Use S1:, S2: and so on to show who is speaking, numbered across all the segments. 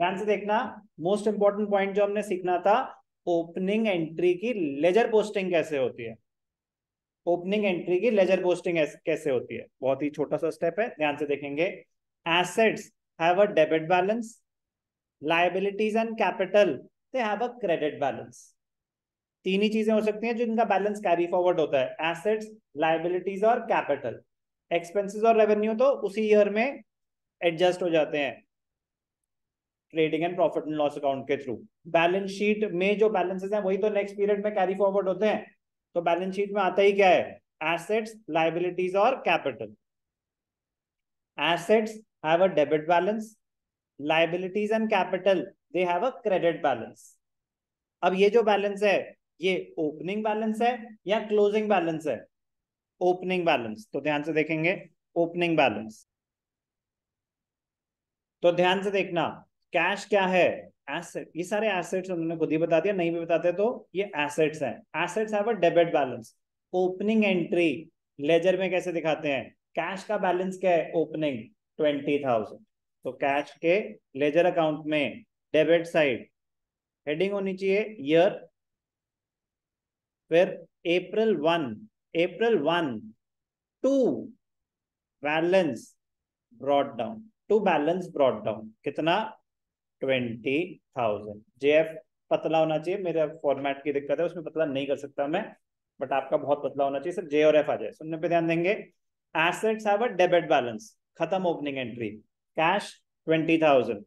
S1: ध्यान से देखना मोस्ट इंपॉर्टेंट पॉइंट जो हमने सीखना था ओपनिंग एंट्री की लेजर पोस्टिंग कैसे होती है? ओपनिंग एंट्री की लेजर पोस्टिंग कैसे होती है? बहुत ही छोटा सा स्टेप है, ध्यान से देखेंगे। Assets have a debit balance liabilities and capital they have a credit balance तीन ही चीज़ें हो सकती हैं जिनका बैलेंस कैरी फॉरवर्ड होता है। एसेट्स लाइबिलिटीज और कैपिटल एक्सपेंसेस और रेवेन्यू तो उसी ईयर में एडजस्ट हो जाते हैं। Trading and profit and loss account के थ्रू बैलेंस शीट में जो बैलेंसेस हैं, वही तो नेक्स्ट पीरियड में कैरी फॉरवर्ड होते हैं। तो बैलेंस शीट में आता ही क्या है? एसेट्स लाइबिलिटीज और capital assets have a debit balance liabilities and capital they have a credit balance अब ये जो बैलेंस है, ये ओपनिंग बैलेंस है या क्लोजिंग बैलेंस है? ओपनिंग बैलेंस तो ध्यान से देखेंगे ओपनिंग बैलेंस तो ध्यान से देखना कैश क्या है? एसेट ये सारे एसेट्स उन्होंने खुद ही बता दिया, नहीं भी बताते तो ये एसेट्स हैं। Assets have debit balance opening entry ledger में कैसे दिखाते हैं? कैश का बैलेंस क्या है? ओपनिंग ट्वेंटी थाउज़ेंड तो कैश के लेजर अकाउंट में डेबिट साइड हेडिंग होनी चाहिए ईयर फिर April one April one to balance brought down to balance brought down कितना? ट्वेंटी थाउज़ेंड जे एफ़ पतला होना चाहिए। मेरे फॉर्मेट की दिक्कत है, उसमें पतला नहीं कर सकता मैं बट आपका बहुत पतला होना चाहिए। सर जे और एफ़ आ जाए। सुनने पे ध्यान देंगे। एसेट्स अ डेबिट बैलेंस खत्म opening entry cash twenty thousand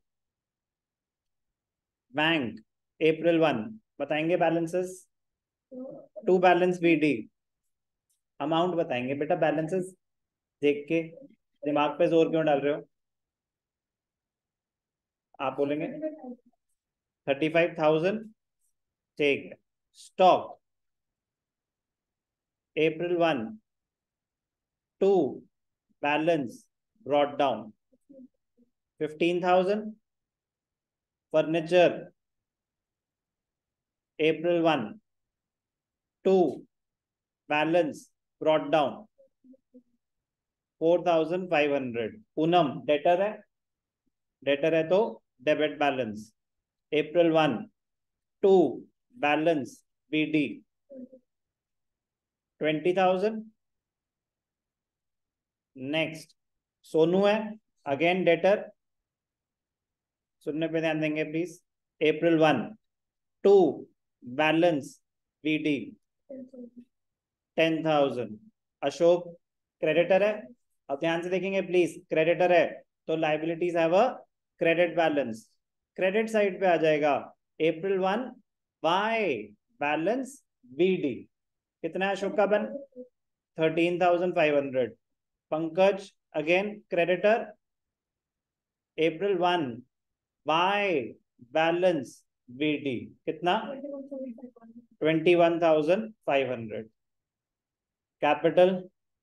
S1: bank April one बताएँगे balances to balance B D amount बताएँगे। बेटा बैलेंसेस देख के दिमाग पे ज़ोर क्यों डाल रहे हो? आप बोलेंगे? थर्टी फाइव थाउज़ेंड ठीक है stock April one to balance brought down fifteen thousand furniture April one to balance brought down four thousand five hundred Poonam debtor है? डेटर है तो April one to balance B D twenty thousand next Sonu है. Again debtor सुनने पे ध्यान देंगे please April one to balance B D ten thousand Ashok creditor है. अब ध्यान से देखेंगे प्लीज़ क्रेडिटर है. तो liabilities have a credit balance credit side पे आ जाएगा April one by balance B D कितना अशोक का बन? Thirteen thousand five hundred Pankaj again creditor April one by balance B D कितना? Twenty one thousand five hundred capital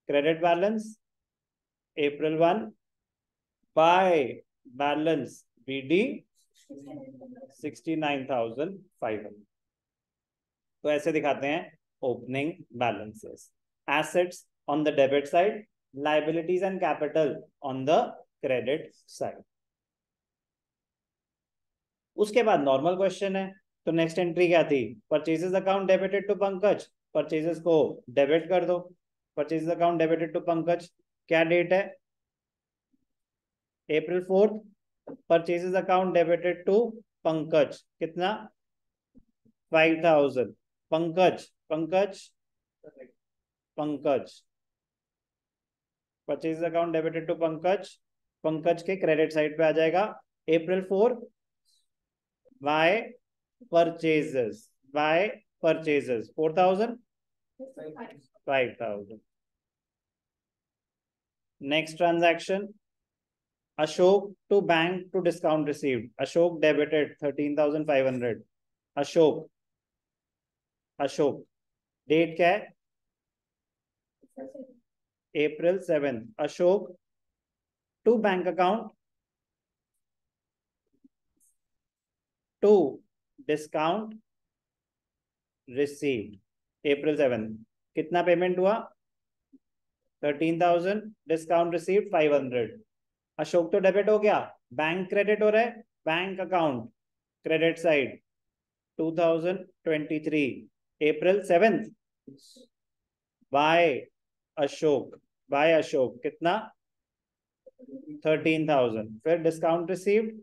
S1: credit balance April one by balance B D sixty nine तो ऐसे दिखाते हैं opening balances assets on the debit side liabilities and capital on the credit side उसके बाद normal question है तो next entry क्या थी? Purchases account debited to Pankaj. Purchases को डेबिट कर दो. Purchases account debited to Pankaj. क्या डेट है? April fourth purchases account debited to Pankaj कितना? Five thousand Pankaj Pankaj Pankaj purchase account debited to Pankaj Pankaj के credit side पे आ जाएगा. April four by purchases by purchases four thousand five thousand next transaction Ashok to bank to discount received. Ashok debited 13,500. Ashok. Ashok. Date क्या है April 7. Ashok to bank account to discount received. April 7. कितना payment हुआ 13,000 discount received 500 Ashok तो debit हो गया। Bank credit हो रहा है। Bank account credit side 2023 April seventh by Ashok by Ashok कितना? थर्टीन थाउज़ेंड फिर discount received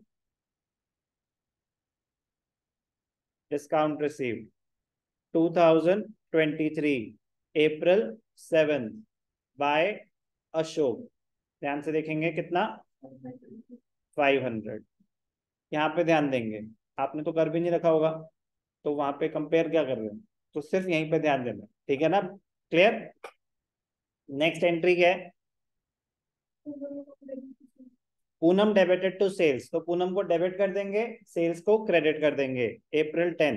S1: discount received 2023 April seven by Ashok ध्यान से देखेंगे कितना? 500 यहाँ पे ध्यान देंगे, आपने तो कर भी नहीं रखा होगा तो वहाँ पे कंपेयर क्या कर रहे हो? तो सिर्फ़ यहीं पे ध्यान देना, ठीक है ना? क्लियर नेक्स्ट एंट्री क्या है? पूनम डेबिटेड टू सेल्स तो पूनम को डेबिट कर देंगे सेल्स को क्रेडिट कर देंगे April ten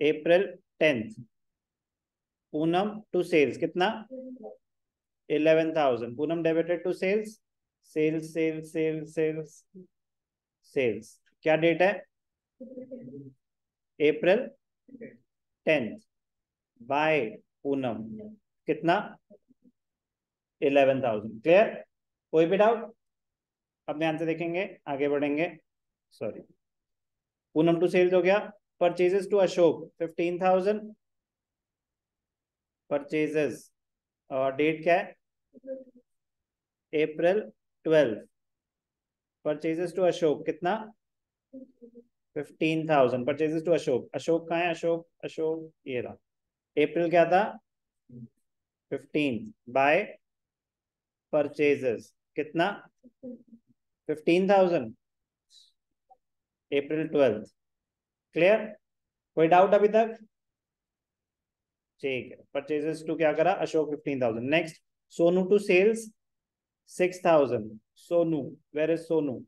S1: April tenth Poonam to sales कितना? Eleven thousand Poonam debited to sales sales sales sales sales sales. क्या डेट है? April tenth. बाय पूनम। कितना? Eleven thousand. क्लियर? कोई भी डाउट? अब ध्यान से देखेंगे, आगे बढ़ेंगे। सॉरी। पूनम टू सेल्स हो गया। Purchases to Ashok, fifteen thousand. Purchases. और डेट क्या है? April twelve. Purchases to Ashok कितना? Fifteen thousand purchases to Ashok Ashok कहा है? अशोक अशोक ये रहा। अप्रैल क्या था? फिफ्टीन बाय परचेजेस कितना? Fifteen thousand April twelfth clear कोई डाउट अभी तक? ठीक है। परचेजेस टू क्या करा? Ashok fifteen thousand next Sonu to sales six thousand Sonu where is Sonu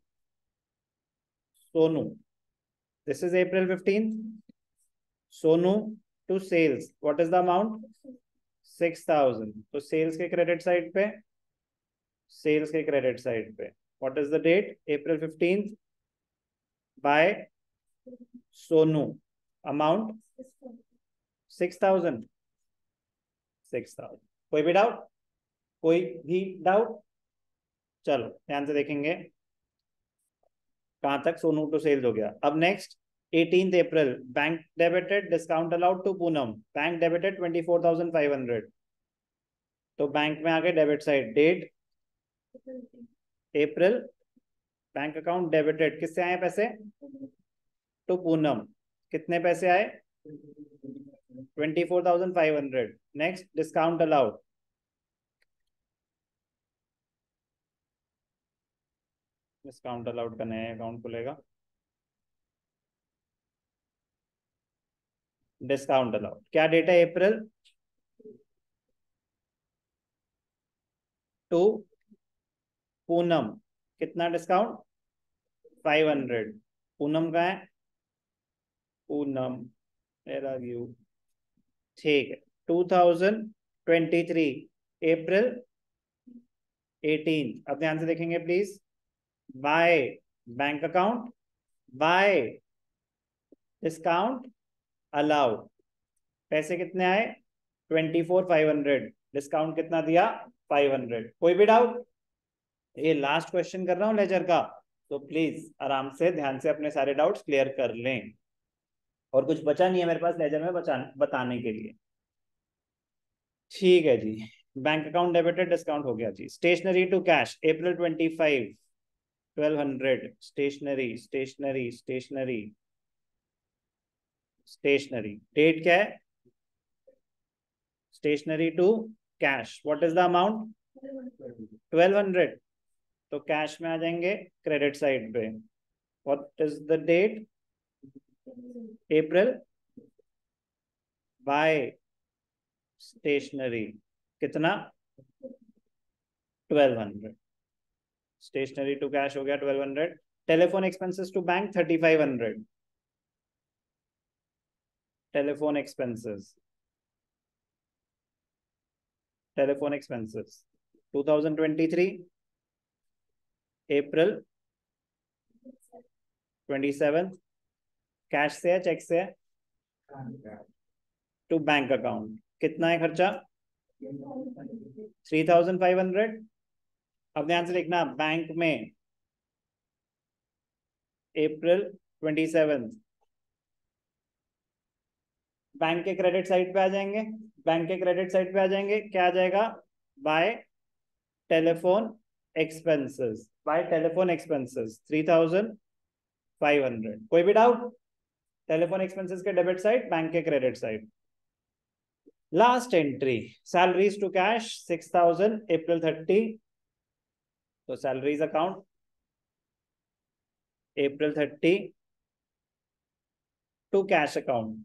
S1: Sonu is April fifteen Sonu to sales what is the amount six thousand तो sales के credit side पे sales के credit side पे what is the date April fifteen by Sonu amount six thousand six thousand कोई भी doubt कोई भी doubt चलो, ध्यान से देखेंगे। कहाँ तक? सोनू टू सेल्स हो गया। अब next eighteen April bank debited discount allowed to Poonam bank debited twenty four thousand five hundred तो बैंक में आ गए debit side date April bank account debited किससे आए पैसे? टू पूनम कितने पैसे आए? Twenty four thousand five hundred next discount allowed discount allowed का नया अकाउंट खुलेगा। डिस्काउंट अलाउड क्या डेट है अप्रैल टू पूनम कितना डिस्काउंट फाइव हंड्रेड पूनम का है? पूनम यू ठीक है। Two thousand twenty three April eighteen अब ध्यान से देखेंगे please by bank account by discount allowed पैसे कितने आए? Twenty four five hundred discount कितना दिया? फाइव हंड्रेड कोई भी डाउट ये लास्ट क्वेश्चन कर रहा हूँ लेजर का। तो प्लीज़ आराम से ध्यान से अपने सारे डाउट्स क्लियर कर लें। और कुछ बचा नहीं है मेरे पास लेजर में बचा, बताने के लिए। ठीक है ji. Bank account debited discount हो गया ji. Stationery to cash April twenty five twelve hundred stationery stationery stationery stationery date क्या है? Stationery to cash what is the amount twelve hundred तो कैश में आ जाएँगे क्रेडिट साइड पे. What is the date April by stationery कितना? Twelve hundred stationery to cash हो गया twelve hundred telephone expenses to bank thirty five hundred telephone expenses telephone expenses 2023 April twenty seven cash से है check से है? To bank account कितना है खर्चा? थ्री थाउज़ेंड फाइव हंड्रेड अब ध्यान से देखना बैंक में अप्रैल ट्वेंटी सेवन बैंक के क्रेडिट साइड पे आ जाएँगे बैंक के क्रेडिट साइड पे आ जाएँगे, क्या आ जाएगा? By telephone expenses by telephone expenses three thousand five hundred कोई भी डाउट टेलीफोन एक्सपेंसेस के डेबिट साइड बैंक के credit side last entry salaries to cash six thousand April thirty तो salaries account April thirty to cash account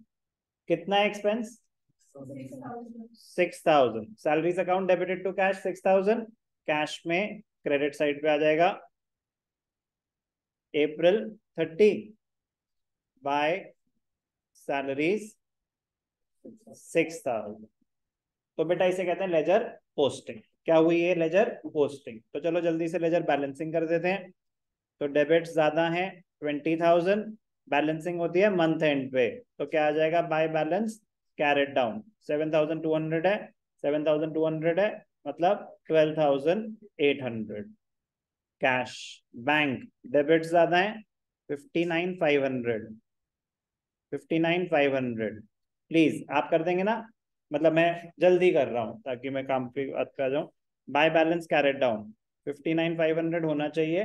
S1: कितना expense six thousand salaries account debited to cash six thousand cash में credit side पे आ जाएगा April thirty by salaries six thousand तो बेटा इसे कहते हैं लेजर पोस्टिंग क्या हुई है लेजर पोस्टिंग तो चलो जल्दी से लेजर बैलेंसिंग कर देते हैं। तो डेबिट ज़्यादा है ट्वेंटी थाउज़ेंड बैलेंसिंग होती है मंथ एंड पे। तो क्या आ जाएगा? By balance carried down seven thousand two hundred है सेवन थाउज़ेंड टू हंड्रेड है मतलब twelve thousand eight hundred cash bank debit ज़्यादा है fifty nine five hundred fifty nine five hundred please आप कर देंगे ना? मतलब मैं जल्दी कर रहा हूँ ताकि मैं काम पे कर जाऊँ। By balance carried down fifty nine five hundred होना चाहिए।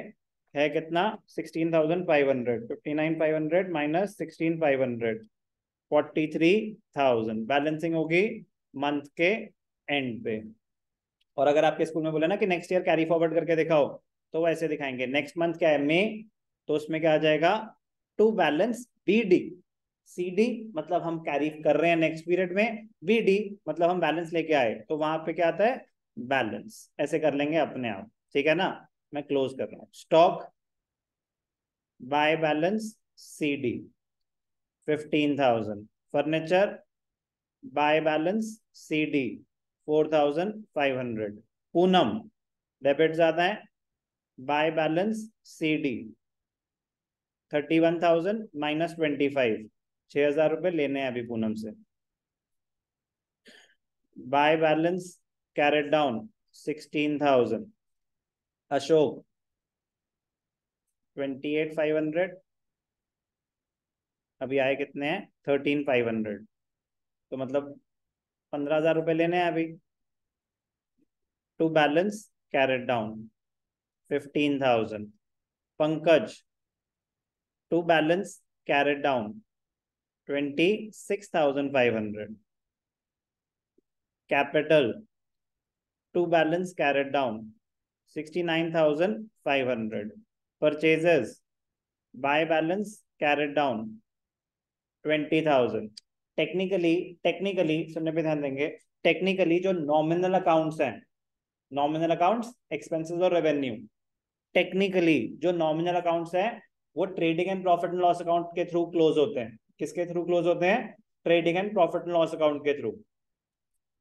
S1: है कितना? Sixteen thousand five hundred fifty nine five hundred minus sixteen five hundred forty three thousand balancing होगी मंथ के एंड पे। और अगर आपके स्कूल में बोले ना कि नेक्स्ट ईयर कैरी फॉरवर्ड करके दिखाओ तो वैसे दिखाएँगे। नेक्स्ट मंथ क्या है? मे तो उसमें क्या आ जाएगा? To balance B D C D मतलब हम कैरी कर रहे हैं नेक्स्ट पीरियड में। बी डी मतलब हम बैलेंस लेके आए। तो वहाँ पे क्या आता है? बैलेंस ऐसे कर लेंगे अपने आप। ठीक है ना? मैं क्लोज कर रहा हूँ। Stock by balance C D fifteen thousand furniture by balance C D four thousand five hundred Poonam debit ज़्यादा है? By balance C D thirty one thousand minus twenty five छह हज़ार रुपए लेने हैं अभी पूनम से। By balance thousand Ashok twenty eight five hundred अभी आए कितने हैं? थर्टीन फाइव हंड्रेड तो मतलब पंद्रह हज़ार रुपए लेने हैं अभी। To balance carried down fifteen thousand Pankaj to balance carried down 26,500. Capital. To balance carried down. 69,500. Purchases. Buy balance carried down. 20,000. Technically technically सुनने पे ध्यान देंगे टेक्निकली जो नॉमिनल अकाउंट्स हैं नॉमिनल अकाउंट्स एक्सपेंसेस और रेवेन्यू टेक्निकली जो nominal accounts हैं वो trading and profit and loss account के थ्रू क्लोज होते हैं. किसके थ्रू क्लोज होते हैं? Trading and profit and loss account के थ्रू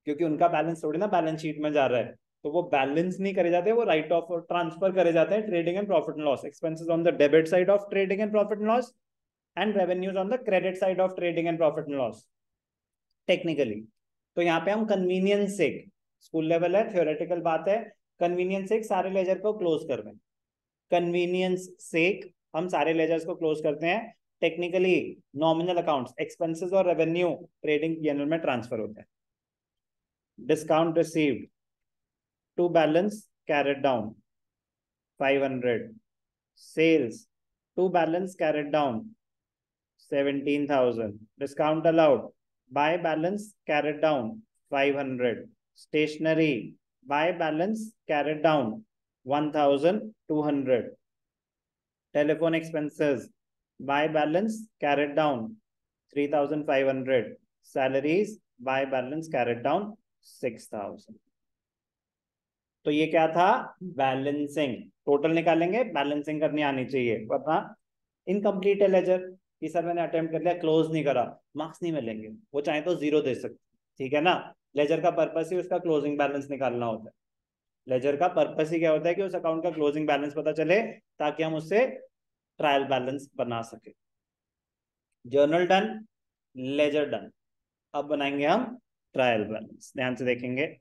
S1: क्योंकि उनका बैलेंस थोड़ी ना बैलेंस शीट में जा रहा है। तो वो बैलेंस नहीं करे जाते, वो राइट ऑफ़ और ट्रांसफ़र करे जाते हैं trading and profit and loss expenses on the debit side of trading and profit and loss and revenues on the credit side of trading and profit and loss technically तो यहाँ पे हम convenience से school level है theoretical बात है convenience से सारे लेजर को क्लोज कर दें। कन्वीनियंस से हम सारे लेजर्स को क्लोज करते हैं। टेक्निकली नॉमिनल अकाउंट्स एक्सपेंसेस और रेवेन्यू ट्रेडिंग पीएनएल में ट्रांसफ़र होते हैं। discount received. To balance carried down. 500 sales. To balance carried down. 17000 discount allowed. Buy balance carried down. 500 stationery. Buy balance carried down. 1200 telephone expenses. Buy balance carried down. 3500 salaries. Buy balance carried down. 6000 तो ये क्या था? Balancing. Total निकालेंगे, balancing करनी आनी चाहिए। वरना incomplete है लेजर कि सर मैंने अटेम्प्ट कर लिया क्लोज नहीं करा। मार्क्स नहीं मिलेंगे। वो चाहे तो ज़ीरो दे सकते ठीक है ना? लेजर का पर्पस ही उसका क्लोजिंग बैलेंस निकालना होता है। लेजर का पर्पस ही क्या होता है कि उस अकाउंट का क्लोजिंग बैलेंस पता चले, ताकि हम उससे ट्रायल बैलेंस बना सके। जर्नल डन लेजर डन अब बनाएँगे हम ट्रायल बैलेंस ध्यान से देखेंगे।